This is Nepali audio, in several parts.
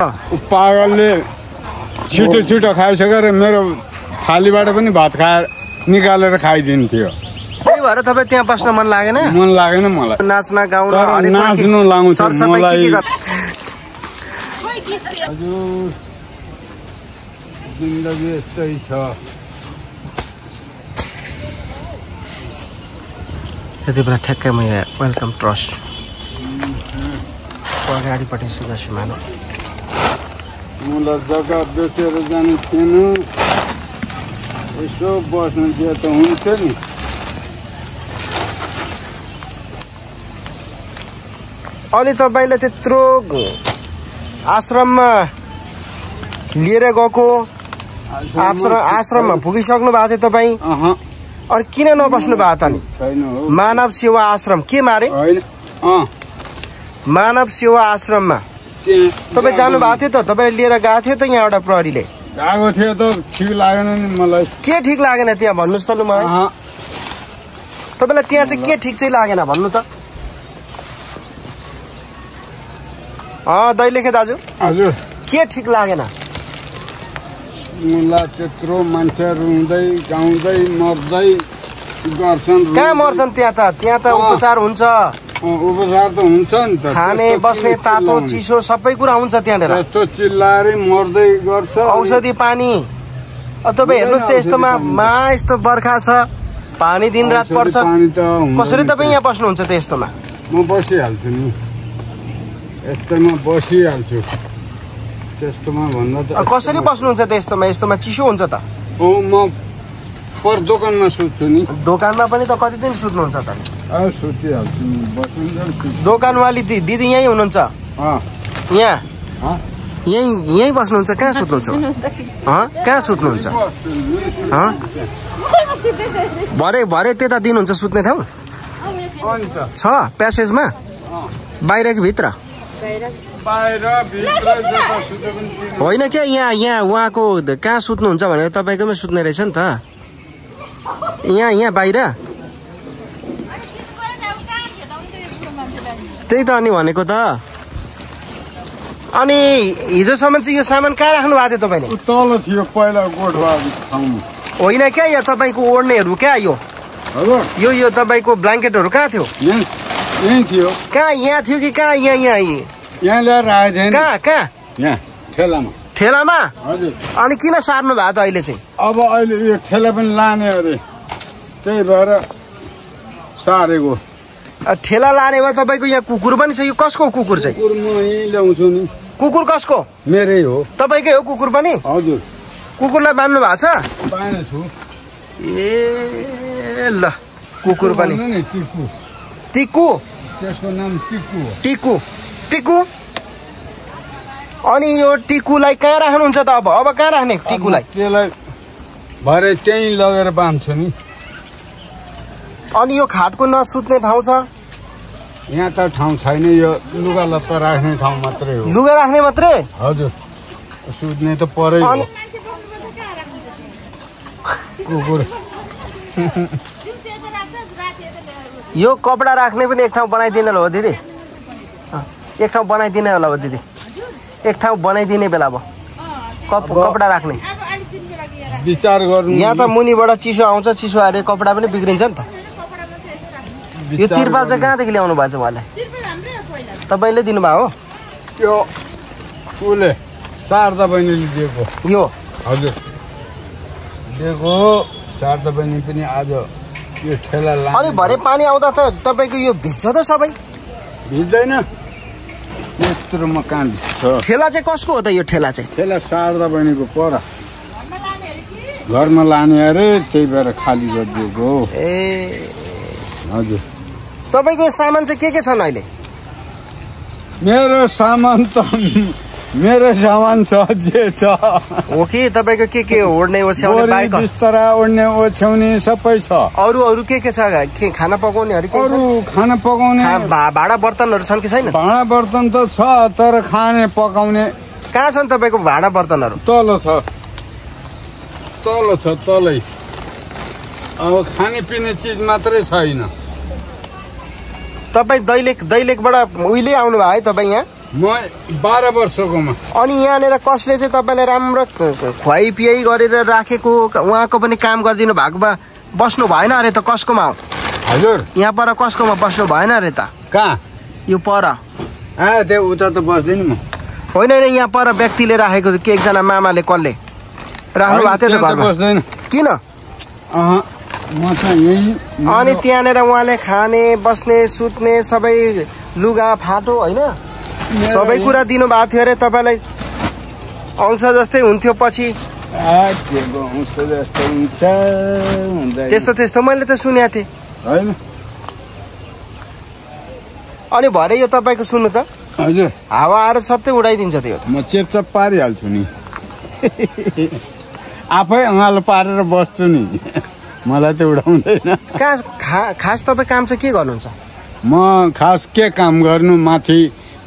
पागलले छिटो छिटो खाइसकेर मेरो थालीबाट पनि भात खाएर निकालेर खाइदिन्थ्यो। त्यही भएर तपाईँ त्यहाँ बस्न मन लागेन? मन लागेन मलाई। नाच्न गाउन नाच्नु लाउँछ सरसफाइ के के मलाई। हजुर जिन्दगी यस्तै छ त्यति बेला ठ्याक्कै म यहाँ वेलकम ट्रस्ट अगाडिपट्टि सुदर्शन मानव। मलाई जग्गा बेचेर जाने थिएन यसो बस्नु दिए त हुन्थ्यो नि अनि तपाईँले त्यत्रो आश्रममा लिएर गएको आश्रम आश्रममा पुगिसक्नु भएको थियो तपाईँ अनि किन नबस्नु भएको त नि मानव सेवा आश्रम के मारे मानव सेवा आश्रममा तपाईँ जानु भएको थियो त? तपाईँले लिएर गएको थियो त यहाँबाट प्रहरीले? गएको थियो त ठिक लागेन नि मलाई। के ठिक लागेन त्यहाँ? भन्नुहोस् त लु मलाई। तपाईँलाई त्यहाँ चाहिँ के ठिक चाहिँ लागेन? भन्नु त। दैलेखे दाजु। हजुर। के ठिक लागेन? मलाई त्यत्रो मान्छेहरू हुँदै गाउँदै मर्दै गर्छन्। कहाँ मर्छन् त्यहाँ त? त्यहाँ त उपचार हुन्छ। उपचार त हुन्छ नि त। खाने बस्ने तातो? चिसो सबै कुरा हुन्छ त्यहाँनिर। चिल्लाएर मर्दै गर्छ। औषधि पानी। तपाईँ हेर्नुहोस् त यस्तोमा मा यस्तो बर्खा छ। पानी दिन रात पर्छ। कसरी तपाईँ। यहाँ बस्नुहुन्छ त यस्तोमा? म बसिहाल्छु नि। यस्तोमा बसिहाल्छु। त्यस्तोमा भन्दा त कसरी बस्नुहुन्छ त यस्तोमा? यस्तोमा चिसो हुन्छ त? म पर दोकानमा सुत्छु नि। दोकानमा पनि त कति दिन सुत्नुहुन्छ त? दोकानवाली दि- दिदी यहीँ हुनुहुन्छ? अँ, यहाँ। यहीँ यहीँ बस्नुहुन्छ कहाँ सुत्नुहुन्छ? हँ कहाँ सुत्नुहुन्छ? भरे भरे त्यता दिनुहुन्छ सुत्ने ठाउँ? छ प्यासेजमा? बाहिर कि भित्र? होइन क्या यहाँ यहाँ उहाँको कहाँ सुत्नुहुन्छ भनेर तपाईँकोमै सुत्ने रहेछ नि त। यहाँ यहाँ बाहिर? त्यही त अनि भनेको त। अनि हिजोसम्म चाहिँ यो सामान कहाँ राख्नु भएको थियो तपाईँले? तल थियो पहिला होइन क्या यहाँ तपाईँको ओढ्नेहरू क्या यो? यो यो तपाईँको ब्ल्याङ्केटहरू कहाँ थियो? थियो। कहाँ यहाँ थियो कि कहाँ यहाँ यहाँ यहाँ? ल्याएर आएको थिएँ नि। कहाँ कहाँ? यहाँ ठेलामा। ठेलामा? हजुर। अनि किन सार्नु भएको त अहिले चाहिँ? अब अहिले यो ठेला पनि लाने अरे। त्यही भएर सारेको। अ, ठेला लानेमा तपाईँको यहाँ कुकुर पनि छ? यो कसको कुकुर चाहिँ? कुकुर म यहीँ ल्याउँछु नि। कुकुर कसको? मेरै हो। तपाईँकै हो कुकुर पनि? हजुर। कुकुरलाई बान्नु भएको छ? ए ल कुकुर पनि। टिकु। त्यसको नाम टिकु टिकु। टिकु? अनि यो टिकुलाई कहाँ राख्नुहुन्छ त अब? अब कहाँ राख्ने टिकुलाई? त्यसलाई भरे त्यहीँ लगेर बाँध्छु नि। अनि यो खाटको नसुत्ने ठाउँ छ? यहाँ त ठाउँ छैन यो लुगा लत्ता राख्ने ठाउँ मात्रै हो। लुगा राख्ने मात्रै? हजुर। सुत्ने त परै कुकुर। यो कपडा राख्ने पनि एक ठाउँ बनाइदिने होला हो दिदी। एक ठाउँ बनाइदिने होला हो दिदी। एक ठाउँ बनाइदिने बेला अब कप कपडा राख्ने। विचार गर्नु यहाँ त मुनिबाट चिसो आउँछ चिसो आएर कपडा पनि बिग्रिन्छ नि त। यो तिरपाल चाहिँ। कहाँदेखि ल्याउनु भएको छ उहाँलाई तपाईँले दिनुभयो हो? त्यो उसले शारदा बहिनीले दिएको। यो? हजुर। दिएको शारदा बहिनी पनि आज यो ठेला अनि भरे पानी आउँदा त तपाईँको यो भिज्छ त सबै। भिज्दैन। यत्रोमा कहाँ छ। ठेला चाहिँ कसको हो त यो ठेला चाहिँ? ठेला शारदा बहिनीको पर। घरमा लाने अरे त्यही भएर खाली गरिदिएको हो। ए। हजुर। तपाईँको सामान चाहिँ के के छन् अहिले? मेरो सामान त मेरो सामान छ जे छ। हो कि? तपाईँको के के ओढ्ने ओछ्याउने बिस्तारा ओढ्ने ओछ्याउने सबै छ। अरू अरू के के छ? के खाना पकाउनेहरू अरू खाना पकाउने भाँडा बर्तनहरू छन् कि छैन? भाँडा बर्तन त छ तर खाने पकाउने कहाँ छन् तपाईँको भाँडा बर्तनहरू? तल छ। तल छ तलै। अब खाने पिउने चिज मात्रै छैन। तपाईँ दैलेख दैलेखबाट उहिले आउनुभयो है तपाईँ यहाँ? म बाह्र वर्षकोमा। अनि यहाँनिर कसले चाहिँ तपाईँलाई राम्रो ख- ख- खुवाइपियाइ गरेर राखेको उहाँको पनि काम गरिदिनु भएको भए बस्नु भएन अरे त कसकोमा हो? हजुर। यहाँ पर कसकोमा बस्नु भएन अरे त? कहाँ? यो पर। आ त्यो उता त बस्दैन म। होइन होइन यहाँ पर व्यक्तिले राखेको थियो कि एकजना मामाले कसले? राख्नु भएको थियो त घरमा। बस्दैन। किन? अनि त्यहाँनिर उहाँले खाने बस्ने सुत्ने सबै लुगा फाटो होइन? सबै कुरा दिनुभएको थियो अरे तपाईँलाई? अंश जस्तै हुन्थ्यो पछि। त्यस्तो त्यस्तो मैले त सुनेको थिएँ। अनि भरे यो तपाईँको सुन्नु त? हजुर। हावा आएर सबै उडाइदिन्छ त्यो म चेपचाप पारिहाल्छु नि। आफै अँगालो पारेर बस्छु नि। मलाई त उडाउँदैन। कहाँ खा खास तपाईँ काम चाहिँ के गर्नुहुन्छ? म खास के काम गर्नु? माथि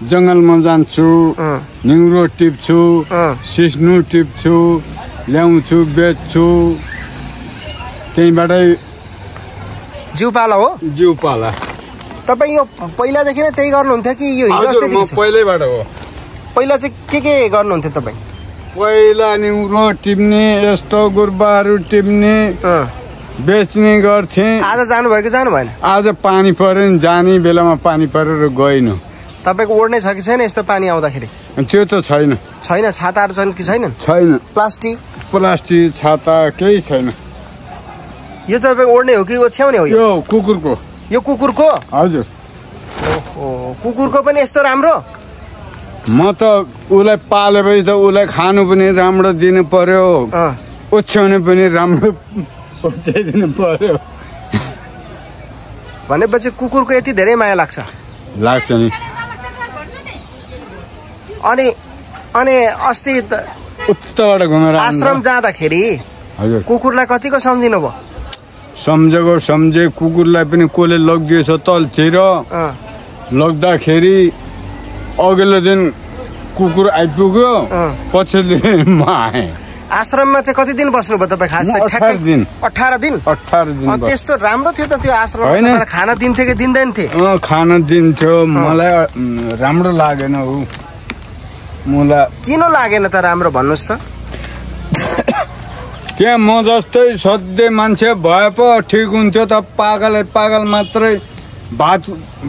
जङ्गलमा जान्छु अँ, निउरो टिप्छु। सिस्नु टिप्छु ल्याउँछु बेच्छु। त्यहीँबाटै जिउपाला हो? जिउ पाला तपाईँ यो पहिलादेखि नै त्यही गर्नुहुन्थ्यो कि यो हिजो? पहिल्यैबाट हो। पहिला चाहिँ के के गर्नुहुन्थ्यो तपाईँ? पहिला निउरो टिप्ने यस्तो गुर्बाहरू टिप्ने बेच्ने गर्थेँ आज जानुभयो कि जानु भएन? आज पानी पऱ्यो नि जाने बेलामा पानी परेर गएन। तपाईँको ओढ्नै छ कि छैन यस्तो पानी आउँदाखेरि? त्यो त छैन। छैन छाताहरू छन् कि छैनन्? छैन। प्लास्टिक प्लास्टिक छाता केही छैन। यो तपाईँ ओढ्ने हो कि ओछ्याउने हो यो? कुकुरको। यो कुकुरको? हजुर। ओहो, कुकुरको पनि यस्तो राम्रो? म त उसलाई पालेपछि त उसलाई खानु पनि राम्रो दिनु पर्यो। ओछ्याउनु पनि राम्रो ओछ्याइदिनु पर्यो। भनेपछि कुकुरको यति धेरै माया लाग्छ। लाग्छ नि। अनि अनि अस्ति त उत्ताबाट घुमेर आश्रम। जाँदाखेरि हजुर। कुकुरलाई कतिको सम्झिनु भयो सम्झेको सम्झे कुकुरलाई पनि कसले लगिदिएछ तलतिर। लग्दाखेरि अघिल्लो दिन कुकुर आइपुग्यो। पछिल्लो दिन म आएँ आश्रममा चाहिँ कति दिन बस्नुभयो तपाईँ खास? म चाहिँ? 18 दिन। अठार दिन? अठार दिन त्यस्तो राम्रो थियो त त्यो आश्रम खाना दिन्थे कि दिँदैन अँ, खान दिन्थ्यो। मलाई राम्रो लागेन ऊ मलाई किन लागेन त राम्रो भन्नुहोस् त। त्यहाँ म जस्तै सधैँ मान्छे भए पो ठिक हुन्थ्यो त पागल पागल मात्रै भात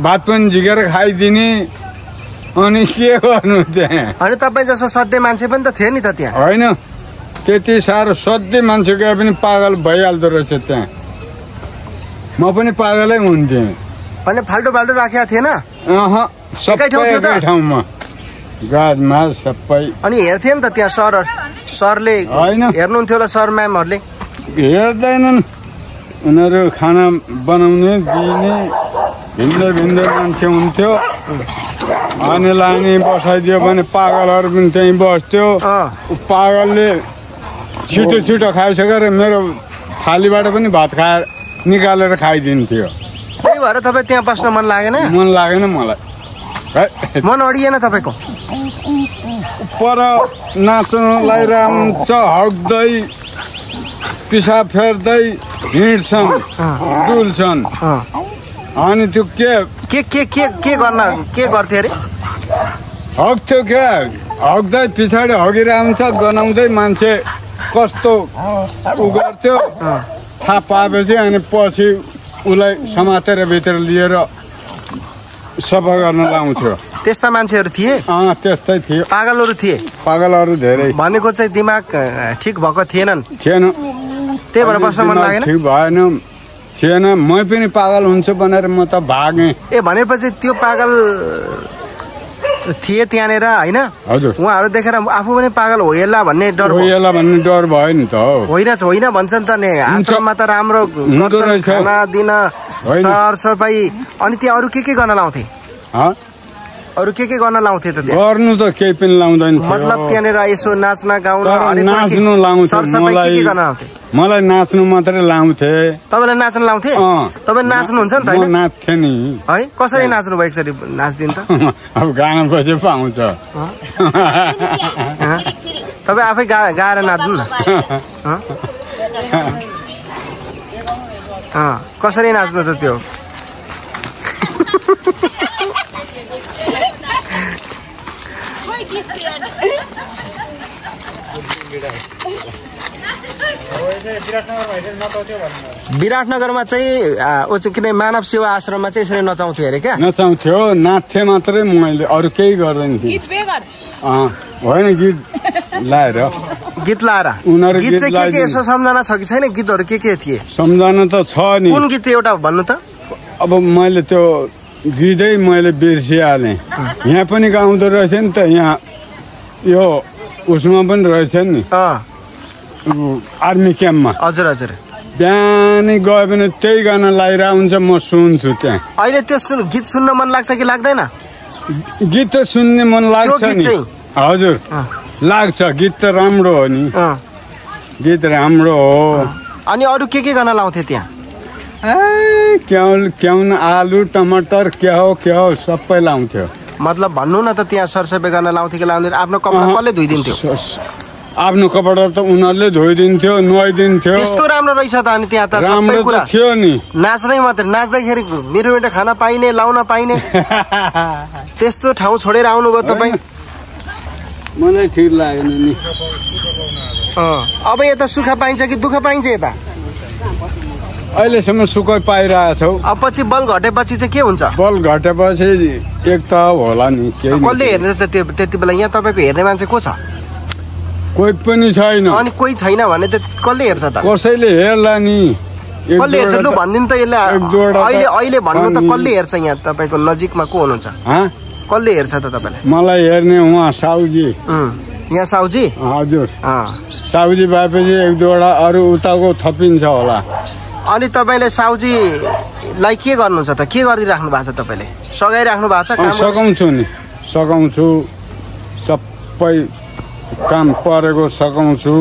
भात पनि झिकेर खाइदिने। अनि के गर्नु त्यहाँ? होइन तपाईँ जस्तो सधैँ मान्छे पनि त थियो नि त त्यहाँ। होइन। त्यति साह्रो सधैँ मान्छे गए पनि पागल भइहाल्दो रहेछ त्यहाँ। म पनि पागलै हुन्थेँ। भने फाल्टो फाल्टो राखेको थिएन? सबै ठाउँमा। गाडमा सबै। अनि हेर्थ्यो नि त त्यहाँ सर सरले होइन। हेर्नुहुन्थ्यो होला सर म्यामहरूले। हेर्दैनन्। उनीहरू खाना बनाउने दिने भिन्दै भिन्दै मान्छे हुन्थ्यो। अनि लाने बसाइदियो भने पागलहरू पनि त्यहीँ बस्थ्यो। पागलले छिटो छिटो खाइसकेर मेरो थालीबाट पनि भात खाएर निकालेर खाइदिन्थ्यो। त्यही भएर तपाईँ त्यहाँ बस्न मन लागेन? मन लागेन मलाई। है, मन अडिएन तपाईँको? पर नाच्नलाई राम्छ हग्दै पिसाब फेर्दै हिँड्छन् डुल्छन्। अनि त्यो के? के के के के गर्न के गर्थ्यो अरे? हग्थ्यो क्या? हग्दै पछाडि हगिरहन्छ गनाउँदै मान्छे कस्तो उ गर्थ्यो थाहा पाएपछि अनि पछि उसलाई समातेर भित्र लिएर सफा गर्न लाउँथ्यो। त्यस्ता मान्छेहरू थिए? अँ त्यस्तै थियो। पागलहरू थिए? पागलहरू धेरै। भनेको चाहिँ दिमाग ठिक भएको थिएनन्। थिएन। त्यही भएर बस्न मन लागेन। ठिक भएन। थिएन। मै पनि पागल हुन्छु भनेर म त भागेँ। ए भनेपछि त्यो पागल थिए त्यहाँनिर होइन? हजुर। उहाँहरू देखेर आफू पनि पागल होइएला भन्ने डर भन्ने डर भयो नि त। होइन होइन भन्छन् त नि। आश्रममा त राम्रो गर्छन्। खाना दिन होइन। सर सफाइ अनि त्यहाँ अरू के के गर्न लाउँथे? हँ? अरू के के गर्न लाउँथे त गर्नु त केही पनि लाउँदैन। मतलब त्यहाँनिर यसो नाच्न गाउन सरसफाइ के के गर्न लाउँथे? मलाई नाच्नु मात्रै लाउँथे। तपाईँलाई नाच्न लाउँथे। तपाईँ नाच्नुहुन्छ नि त नाच्थेँ नि। है? कसरी नाच्नु भयो एकचोटि नाच्दिनु त? अब गाना पछि पाउँछ हँ? तपाईँ आफै गा गाएर नाच्नु न कसरी नाच्नु त त्यो? विराटनगरमा चाहिँ आ, ऊ चाहिँ किन मानव सेवा आश्रममा चाहिँ यसरी नचाउँथ्यो अरे क्या? नचाउँथ्यो नाच्थे मात्रै मैले अरू केही गर्दैन थिएँ। गीत बेगर। अँ, होइन गीत लाएर। गीत लाएर? उनीहरू गीत गीत चाहिँ के के। यसो सम्झना छ कि छैन? गीतहरू के के थिए? सम्झना त छ नि। कुन गीत एउटा भन्नु त? अब मैले त्यो गीतै मैले बिर्सिहालेँ। यहाँ पनि गाउँदो रहेछ नि त यहाँ यो उसमा पनि रहेछ नि। आर्मी क्याम्पमा। हजुर हजुर। बिहानै गयो भने त्यही गाना लगाइरहेको हुन्छ म सुन्छु त्यहाँ। अहिले त्यो सुन गीत सुन्न मन लाग्छ कि लाग्दैन? गीत त सुन्ने मन लाग्छ नि? हजुर। लाग्छ गीत त राम्रो हो नि। गीत राम्रो हो। अनि अरू के के गाना लाउँथे त्यहाँ? क्याउ क्याउन आलु टमाटर क्या हो क्या हो सबै लाउँथ्यो। मतलब भन्नु न त त्यहाँ सरसफाइ गर्न लाउँथे कि लाउँदैन? आफ्नो कपडा। कसले धोइदिन्थ्यो? आफ्नो कपडा त उनीहरूले धोइदिन्थ्यो नुहाइदिन्थ्यो। त्यस्तो राम्रो रहेछ त अनि त्यहाँ त सबै राम्रो कुरा। थियो नि। नाच्नै मात्रै नाच्दाखेरि मिठो मिठो खाना पाइने लाउन पाइने। त्यस्तो ठाउँ छोडेर आउनुभयो तपाईँ। मलाई ठिक लागेन नि। अब यता सुख पाइन्छ कि दुःख पाइन्छ यता? अहिलेसम्म सुकै पाइरहेछौ अब पछि बल घटेपछि चाहिँ के हुन्छ? बल घटेपछि एक त होला नि कसले। हेर्ने त त्यो त्यति बेला यहाँ तपाईँको हेर्ने मान्छे को छ? कोही पनि छैन। अनि कोही छैन भने त कसले हेर्छ त? कसैले हेर्ला नि? कसले हेर्छ? लु भनिदिनु त यसले एक दुईवटा त अहिले अहिले भन्नु त कसले हेर्छ यहाँ? तपाईँको नजिकमा को हुनुहुन्छ? हाँ? कसले हेर्छ त तपाईँलाई? मलाई हेर्ने उहाँ साउजी। यहाँ साउजी? हजुर। साउजी भएपछि एक दुईवटा अरू उताको थपिन्छ होला। अनि तपाईँले साउजीलाई के गर्नुहुन्छ त? के गरिराख्नु भएको छ तपाईँले? सघाइराख्नु भएको छ? सघाउँछु नि। सघाउँछु। सबै काम परेको सघाउँछु।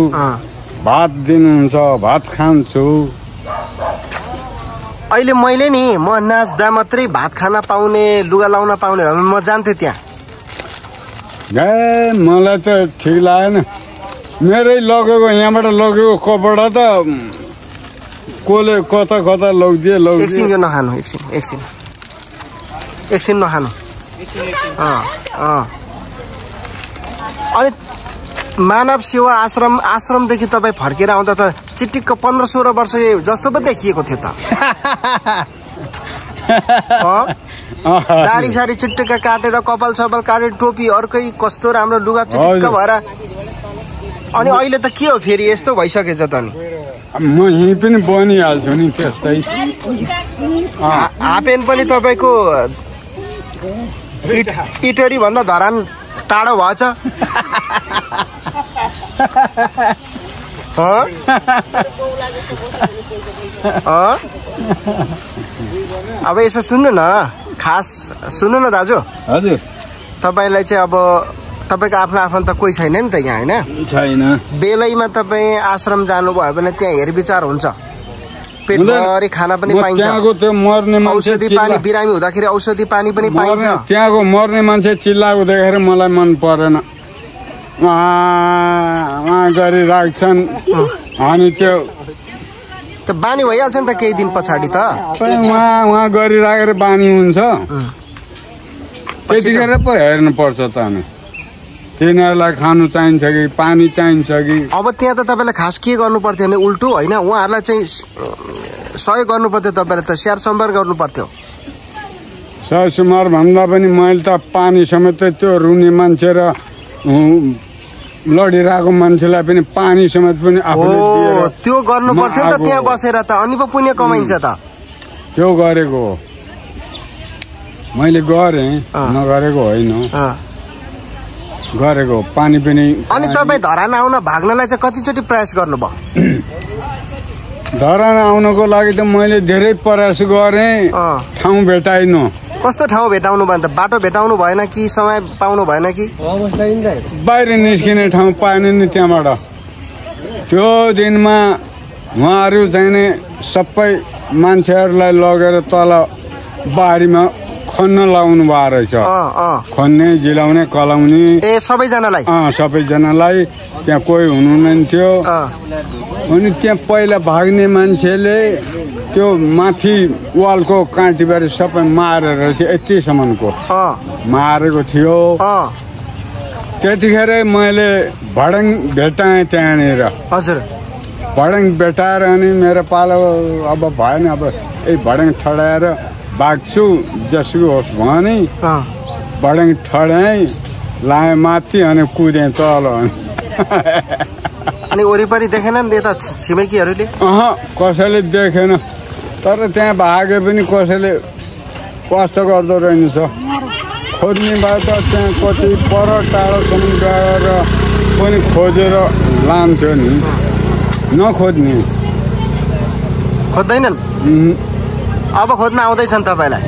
भात दिनुहुन्छ भात खान्छु। अहिले मैले नि म नाच्दा मात्रै भात खान पाउने लुगा लाउन पाउने हो भने म जान्थेँ त्यहाँ। ए मलाई त ठिक लागेन। मेरै लगेको यहाँबाट लगेको कपडा त कसले कता कता लगिदिए एकछिन लगिदिए यो नखानु एकछिन एकछिन एकछिन नखानु। अँ, अँ। अनि मानव सेवा आश्रम आश्रमदेखि तपाईँ फर्केर आउँदा त चिटिक्क पन्ध्र सोह्र वर्ष जस्तो पो देखिएको थियो त। दारी सारी चिट्टिक्क काटेर कपाल सपाल काटेर टोपी अर्कै कस्तो राम्रो लुगा चिटिक्क। भएर अनि अहिले त के हो फेरि? यस्तो भइसकेछ त नि। म यहीँ पनि बनिहाल्छु नि त्यस्तै। प्यान्ट पनि तपाईँको इट इटरी भन्दा धरान टाढो भएछ? अब यसो सुन्नु न खास सुन्नु न दाजु हजुर तपाईँलाई चाहिँ अब तपाईँको आफ्नो आफन्त कोही छैन नि त यहाँ होइन छैन बेलैमा तपाईँ आश्रम जानुभयो भने त्यहाँ हेरविचार हुन्छ पेटभरि खाना पनि पाइन्छ औषधि पानी बिरामी हुँदाखेरि औषधि पानी पनि पाइन्छ त्यहाँको मर्ने मान्छे चिल्लाएको देखेर मलाई मन परेन गरिराख्छन्। अनि त्यो त बानी भइहाल्छ नि त केही दिन पछाडि त। उहाँ उहाँ गरिराखेर बानी हुन्छ। त्यतिखेर पो हेर्नुपर्छ त हामी। तिनीहरूलाई खानु चाहिन्छ कि पानी चाहिन्छ कि? अब त्यहाँ त तपाईँलाई खास के गर्नु पर्थ्यो भने उल्टो होइन उहाँहरूलाई चाहिँ सहयोग गर्नु पर्थ्यो तपाईँले त स्याहार सम्भार गर्नु पर्थ्यो सरसुमार भन्दा पनि मैले त पानी समेत त्यो रुने मान्छे र लडिरहेको मान्छेलाई पनि पानी समेत पनि त्यो गर्नु पर्थ्यो त त्यहाँ बसेर त अनि पो पुण्य कमाइन्छ त त्यो गरेको हो मैले गरेँ। नगरेको होइन। गरेको। पानी पनि अनि तपाईँ धरान आउन भाग्नलाई चाहिँ कतिचोटि प्रयास गर्नुभयो धरान आउनको लागि त मैले धेरै प्रयास गरेँ। ठाउँ भेटाइन कस्तो ठाउँ भेटाउनु भयो? त बाटो भेटाउनु भएन कि समय पाउनु भएन कि? बाहिर निस्किने ठाउँ पाएन नि त्यहाँबाट। त्यो दिनमा उहाँहरू चाहिँ सबै मान्छेहरूलाई लगेर तल बारीमा खन्न लाउनु भएको रहेछ। खन्ने जिलाउने कलाउने। ए सबैजनालाई? त्यहाँ कोही हुनुहुन्न थियो। अनि त्यहाँ पहिला भाग्ने मान्छेले त्यो माथि वालको काँटीबारी सबै मारेर थियो यतिसम्मको। मारेको थियो। त्यतिखेरै मैले भडङ भेटाएँ त्यहाँनिर। हजुर। भडङ भेटाएर अनि मेरो पालो अब भएन अब यही भडङ ठडाएर भाग्छु जसको होस् भने अँ, भडङ ठडाएँ लाएँ माथि अनि कुदेँ तल अनि। वरिपरि देखेन नि यता छिमेकीहरूले? अह कसैले देखेन। तर त्यहाँ भागे पनि कसैले कस्तो गर्दो रहेछ खोज्ने भए त त्यहाँ कति पर टाढोसम्म गएर पनि खोजेर लान्थ्यो नि। नखोज्ने। खोज्दैनन्? अब खोज्न आउँदैछन् तपाईँलाई।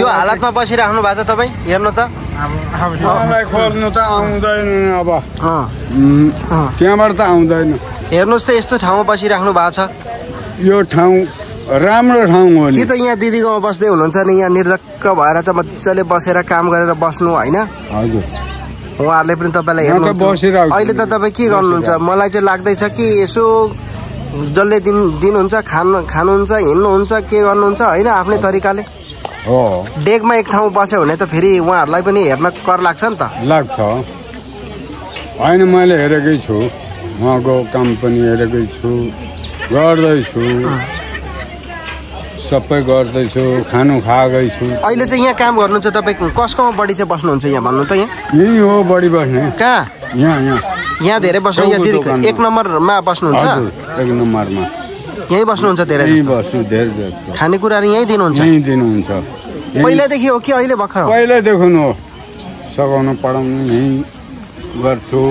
यो हालतमा बसिराख्नु भएको छ तपाईँ? हेर्नु त। मलाई खोज्नु त आउँदैन अब। त्यहाँबाट त आउँदैन। हेर्नुहोस् त यस्तो ठाउँमा बसिराख्नु भएको छ। यो ठाउँ राम्रो ठाउँ हो कि त यहाँ दिदीकोमा बस्दै हुनुहुन्छ नि? यहाँ निर्धक्क भएर चाहिँ मजाले बसेर काम गरेर बस्नु होइन? हजुर। उहाँहरूले पनि तपाईँलाई छु। अहिले त तपाईँ के गर्नुहुन्छ? मलाई चाहिँ लाग्दैछ कि यसो जसले दिन दिनुहुन्छ खान खानुहुन्छ हिँड्नुहुन्छ के गर्नुहुन्छ होइन आफ्नै तरिकाले? हो। डेकमा एक ठाउँ बस्यो भने त फेरि उहाँहरूलाई पनि हेर्न कर लाग्छ नि त। लाग्छ। होइन मैले हेरेकै छु। उहाँको काम पनि हेरेकै छु। गर्दैछु। सबै गर्दैछु। खानु खाएकै छु। अहिले चाहिँ यहाँ काम गर्नुहुन्छ तपाईँ। कसकोमा बढी चाहिँ बस्नुहुन्छ यहाँ भन्नु त यहाँ? यहीँ हो बढी बस्ने। कहाँ? यहाँ यहाँ। यहाँ धेरै बस्नु यहाँ दिदी। एक नम्बरमा बस्नुहुन्छ? एक नम्बरमा। यहीँ बस्नुहुन्छ धेरै खानेकुराहरू यहीँ दिनुहुन्छ? यहीँ दिनुहुन्छ। पहिलादेखि हो कि अहिले भर्खर हो? पहिल्यैदेखि हो। सघाउनु पढाउनु यहीँ गर्छु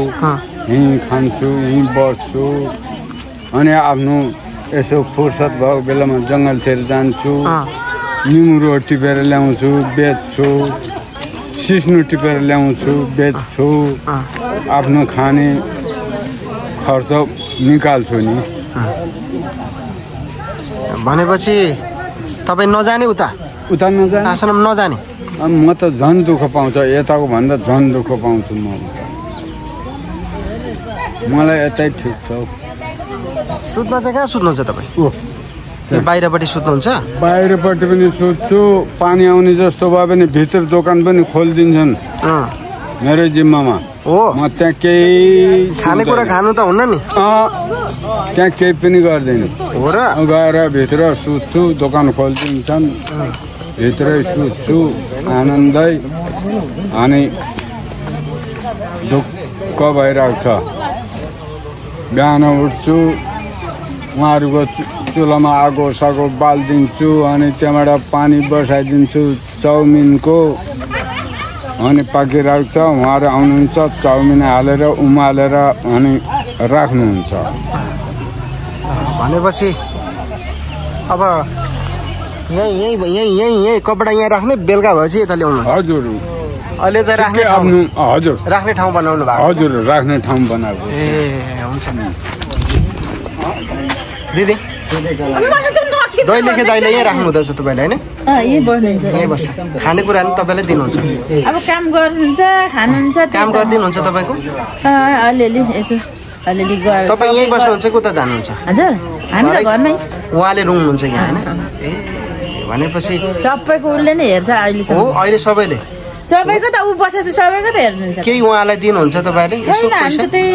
यहीँ खान्छु यहीँ बस्छु। अनि आफ्नो यसो फुर्सद भएको बेलामा जङ्गलतिर जान्छु। निमुरो टिपेर ल्याउँछु बेच्छु। सिस्नु टिपेर ल्याउँछु बेच्छु। आफ्नो खाने खर्च निकाल्छु नि। भनेपछि तपाईँ नजाने उता? उता नजाने? आश्रम नजाने? म त झन् दुःख पाउँछ यताको भन्दा झन् दुःख पाउँछु म मलाई यतै ठिक छ। सुत्न चाहिँ कहाँ सुत्नुहुन्छ तपाईँ? बाहिरपट्टि सुत्नुहुन्छ? बाहिरपट्टि पनि सोध्छु पानी आउने जस्तो भए पनि भित्र दोकान पनि खोलिदिन्छन्। मेरो जिम्मामा। हो। म त्यहाँ केही खानेकुरा खानु त हुन्न नि। त्यहाँ केही पनि गर्दैन। हो र। गएर भित्र सुत्छु दोकान खोलिदिन्छन्। भित्रै सुत्छु आनन्दै। अनि ढुक्क भइरहेको छ। बिहान उठ्छु उहाँहरूको चुलामा आगो सागो बालिदिन्छु अनि त्यहाँबाट पानी बसाइदिन्छु चाउमिनको। अनि पाकिरहेको छ उहाँहरू आउनुहुन्छ चाउमिन हालेर उमालेर अनि राख्नुहुन्छ। भनेपछि अब यहीँ यहीँ यहीँ यहीँ यहीँ कपडा यहाँ राख्ने बेलुका भएपछि यता ल्याउनु हजुर। अहिले त राख्ने हजुर। राख्ने ठाउँ बनाउनु भएको। हजुर राख्ने ठाउँ बनाएको। ए हुन्छ दिदी। दैलेखे दाइले यहीँ राख्नु हुँदैछ तपाईँले होइन? यही यहीँ बस्छ। खानेकुरा पनि तपाईँले दिनुहुन्छ। अब काम गर्नुहुन्छ खानुहुन्छ काम। गरिदिनुहुन्छ तपाईँको? अलिअलि यसो अलिअलि तपाईँ यहीँ बस्नुहुन्छ कि उता जानुहुन्छ? हजुर हामी त घरमै। उहाँले रुङ्नुहुन्छ यहाँ होइन? ए भनेपछि सबैको उसले नै हेर्छ हो अहिलेसम्म अहिले सबैले। सबैको त ऊ बसेर सबैको त हेर्नुहुन्छ केही उहाँलाई दिनुहुन्छ तपाईँले? छैन हामी त त्यही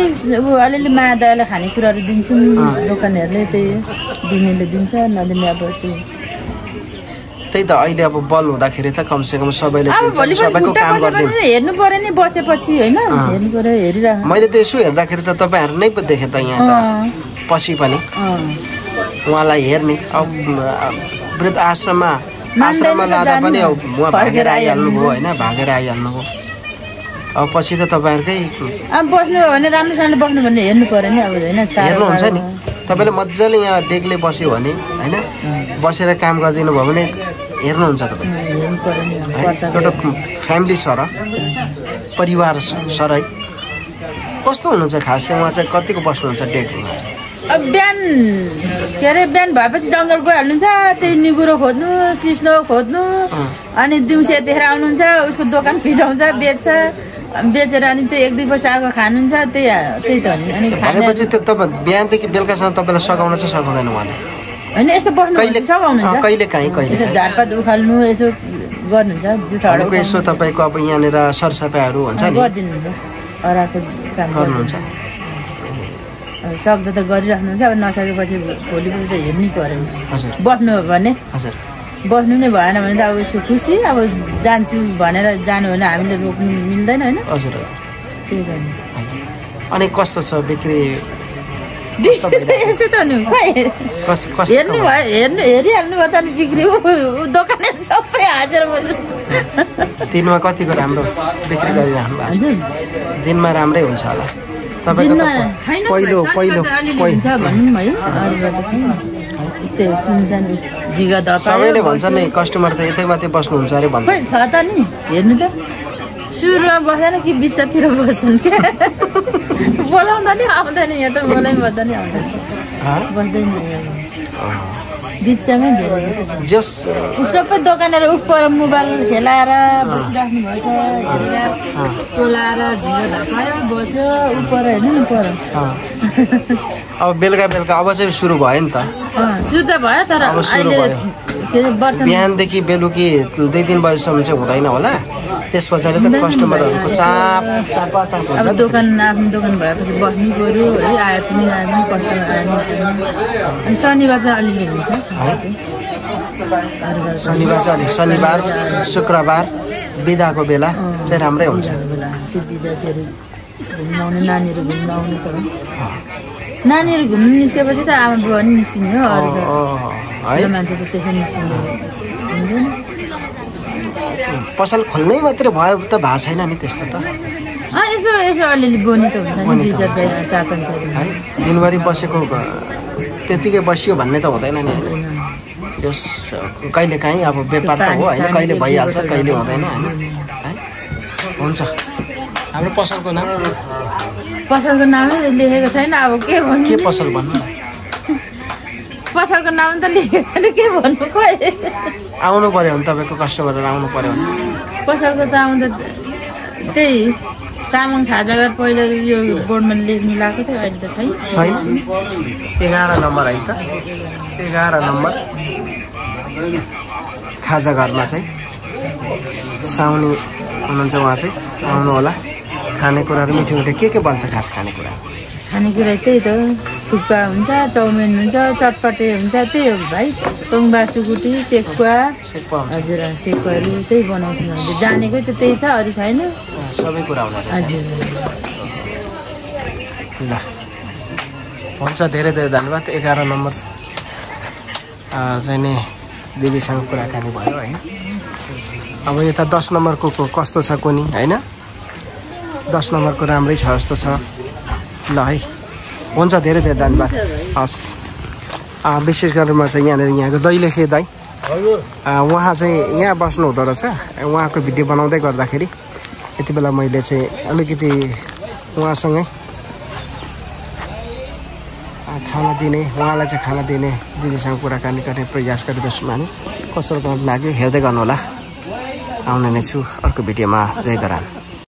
अलिअलि मादालाई खानेकुराहरू दिन्छौँ दोकानहरूले त्यही दिनेले दिन्छ नदिने अब त्यही त्यही त अहिले अब बल हुँदाखेरि त कमसेकम सबैले सबैको काम गरिदिनु हेर्नु पर्यो नि बसेपछि होइन? हेर्नु पर्यो हेरिरह मैले त यसो हेर्दाखेरि त तपाईँहरू नै पो देखेँ त यहाँ त। पछि पनि। उहाँलाई हेर्ने। अब वृद्ध आश्रममा आश्रममा लाँदा। पनि अब उहाँ भागेर आइहाल्नु भयो। होइन? भागेर आइहाल्नु भयो। अब पछि त तपाईँहरूकै अब बस्नु हो भने राम्रोसँगले बस्नु भने हेर्नु पर्यो नि अब होइन? हेर्नुहुन्छ नि। तपाईँले मजाले यहाँ डेकले बस्यो भने होइन? बसेर काम गरिदिनु भयो भने हेर्नुहुन्छ तपाईँ। एउटा फ्यामिली सर परिवार सर है। कस्तो हुनुहुन्छ खास? चाहिँ उहाँ चाहिँ कतिको बस्नुहुन्छ डेकमा? चाहिँ अब बिहान के अरे बिहान भएपछि जङ्गल गइहाल्नुहुन्छ त्यही निगुरो खोज्नु सिस्नो खोज्नु अनि दिउँसो यतिखेर आउनुहुन्छ उसको दोकान फिजाउँछ बेच्छ बेचेर अनि त्यो एक दुई पैसा आएको खानुहुन्छ त्यही त्यही त हो अनि त्यो तपाईँ बिहानदेखि बेलुकासम्म तपाईँलाई सघाउन चाहिँ सघाउँदैन उहाँले? होइन यसो बस्नु कहिले? सघाउनुहुन्छ। अँ, कहिले काहीँ कहिले झारपात उखाल्नु यसो गर्नुहुन्छ यसो तपाईँको अब यहाँनिर सरसफाइहरू हुन्छ नि? गरिदिनुहुन्छ अराको काम गर्नुहुन्छ। सक्दो त गरिराख्नुहुन्छ। अब नसकेपछि भोलिपल्ट त हेर्नै पऱ्यो। बस्नु हो भने? हजुर। बस्नु नै भएन भने त अब उसको खुसी अब जान्छु भनेर जानु भने हामीले रोक्नु मिल्दैन होइन? हजुर हजुर। त्यही अनि कस्तो छ बिक्री? यस्तै त हेर्नु भयो हेर्नु हेरिहाल्नु भयो त अनि बिक्री दोकानहरू सबै हाजेर दिनमा कतिको राम्रो बिक्री गरिराख्नु भएको छ? दिनमा राम्रै हुन्छ होला। तपाईँको पहिलो पहिलो सबैले भन्छ नि कस्टमर त यतै माथि बस्नुहुन्छ अरे भन्छ। छ त नि। हेर्नु त। सुरुमा बसेन कि बिचतिर बस्छन् क्या बोलाउँदा नि आउँदैन यहाँ त बोलाइ बस्दा नि आउँदैन बिचमै जस सबै दोकानहरू उप पर मोबाइल खेलाएर बसिराख्नु भएछ हेरेर टोलाएर झिङ्गो धपायो बस्यो उप पर होइन नि पर अँ। अब बेलुका बेलुका अब चाहिँ सुरु भयो नि त अँ, शुद्ध भयो तर अब सुरु भयो। बिहानदेखि बेलुकी दुई तिन बजीसम्म चाहिँ हुँदैन होला त्यस पछाडि त कस्टमरहरूको चाप चापा चाप हुन्छ। दोकान आफ्नो दोकान भएपछि बस्नु पऱ्यो है आए पनि आए पनि कस्टमर आए पनि। अनि शनिबार चाहिँ अलिअलि हुन्छ। शनिबार चाहिँ अलिक शनिबार शुक्रबार बिदाको बेला चाहिँ राम्रै हुन्छ। घुम्न आउने नानीहरू घुम्न आउने त हो। नानीहरू घुम्नु निस्केपछि त आमा बुवा पनि निस्किने हो अरू मान्छे त त्यसै निस्किनु हुँदैन पसल खोल्नै मात्रै भयो त भएको छैन नि त्यस्तो त। यसो यसो अलिअलि बोनी हुन्छ है दिनभरि बसेको त्यतिकै बसियो भन्ने त हुँदैन नि। त्यस कहिले काहीँ अब व्यापार त हो होइन कहिले भइहाल्छ कहिले हुँदैन होइन। है हुन्छ। हाम्रो पसलको नाम? पसलको नामै लेखेको छैन अब के भन्नु के पसल भन्नु? पसलको नाम त लेखेको छैन के भन्नु खोइ? आउनु पऱ्यो भने तपाईँको कस्टमरहरू आउनु पऱ्यो भने पसलको त आउँदा त्यही तामाङ खाजागर पहिला यो बोर्डमा लेख्नु लगाएको थियो अहिले त छैन। छैन। एघार नम्बर है त। एघार नम्बर खाजा घरमा चाहिँ साउनी हुनुहुन्छ उहाँ चाहिँ। आउनु होला खानेकुराहरू मिठो मिठो। के के बन्छ खास खानेकुरा? खानेकुरा त्यही त। थुक्पा हुन्छ चाउमिन हुन्छ चटपटे हुन्छ त्यही हो भाइ। तोङ्बा सुकुटी सेकुवा। हजुर सेकुवाहरू त्यही बनाउँछौँ हामीले जानेकै त त्यही छ अरू छैन? सबै कुरा हजुर। ल। हुन्छ धेरै धेरै धन्यवाद। एघार नम्बर चाहिँ नि दिदीसँग कुराकानी भयो होइन अब यता दस नम्बरको कस्तो छ कोनी होइन? दस नम्बरको राम्रै छ जस्तो छ। ल है। हुन्छ धेरै धेरै धन्यवाद। हस्। विशेष गरेर म चाहिँ यहाँनिर यहाँको दैलेखे दाई उहाँ चाहिँ यहाँ बस्नु हुँदो रहेछ। उहाँको भिडियो बनाउँदै गर्दाखेरि यति बेला मैले चाहिँ अलिकति उहाँसँगै खाना दिने उहाँलाई चाहिँ खाना दिने दिदीसँग कुराकानी गर्ने प्रयास गरिरहेछु हामी कस्तो लाग्यो हेर्दै गर्नुहोला आउने नै छु अर्को भिडियोमा। जय दरान